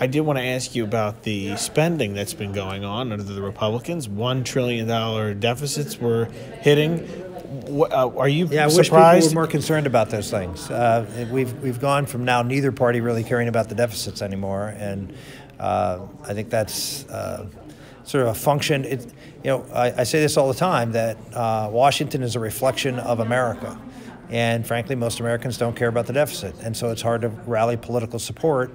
I did want to ask you about the spending that's been going on under the Republicans. One trillion dollar deficits were hitting. Uh, are you yeah, I surprised? wish people were more concerned about those things. Uh, we've we've gone from now neither party really caring about the deficits anymore, and uh, I think that's uh, sort of a function. It, you know, I, I, say this all the time that uh, Washington is a reflection of America. And frankly, most Americans don't care about the deficit. And so it's hard to rally political support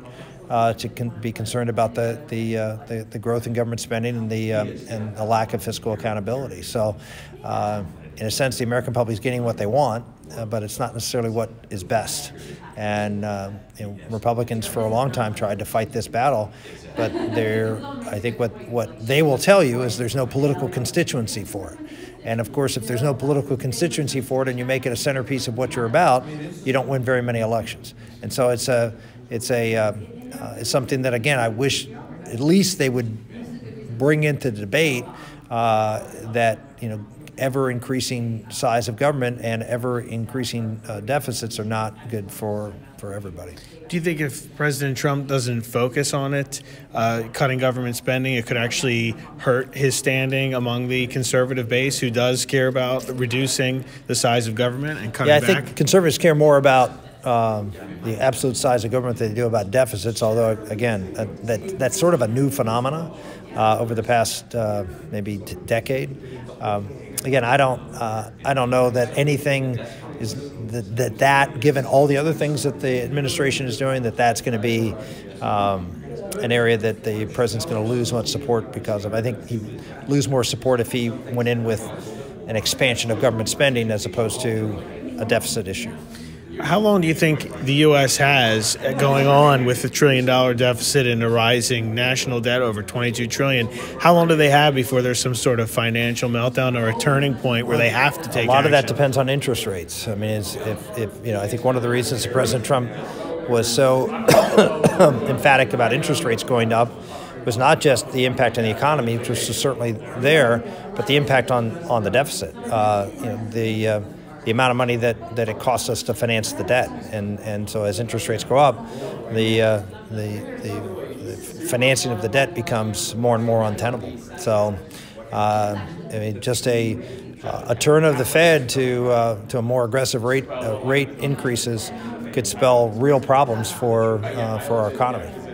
uh, to con- be concerned about the the, uh, the, the growth in government spending and the uh, and the lack of fiscal accountability. So, uh, in a sense, the American public is getting what they want, uh, but it's not necessarily what is best. And uh, you know, Republicans, for a long time, tried to fight this battle, but they're I think what what they will tell you is there's no political constituency for it. And of course, if there's no political constituency for it and you make it a centerpiece of what you're about, you don't win very many elections. And so it's a, it's a, uh, uh, it's something that again I wish at least they would bring into debate uh, that you know ever increasing size of government and ever increasing uh, deficits are not good for, for everybody. Do you think if President Trump doesn't focus on it, uh, cutting government spending, it could actually hurt his standing among the conservative base who does care about reducing the size of government and cutting yeah, I back? think conservatives care more about um, the absolute size of government than they do about deficits, although, again, uh, that, that's sort of a new phenomena uh, over the past uh, maybe decade. Um, again, I don't, uh, I don't know that anything is that, that, that given all the other things that the administration is doing, that that's going to be um, an area that the president's going to lose much support because of. I think he'd lose more support if he went in with an expansion of government spending as opposed to a deficit issue. How long do you think the U.S. has going on with the trillion dollar deficit and a rising national debt over 22 trillion? How long do they have before there's some sort of financial meltdown or a turning point where they have to take? A lot action? of that depends on interest rates. I mean, if, if you know, I think one of the reasons President Trump was so emphatic about interest rates going up was not just the impact on the economy, which was certainly there, but the impact on on the deficit. Uh, you know, the uh, the amount of money that, that it costs us to finance the debt. And, and so as interest rates go up, the, uh, the, the, the, financing of the debt becomes more and more untenable. So uh, I mean, just a, a turn of the Fed to, uh, to a more aggressive rate, uh, rate increases could spell real problems for, uh, for our economy.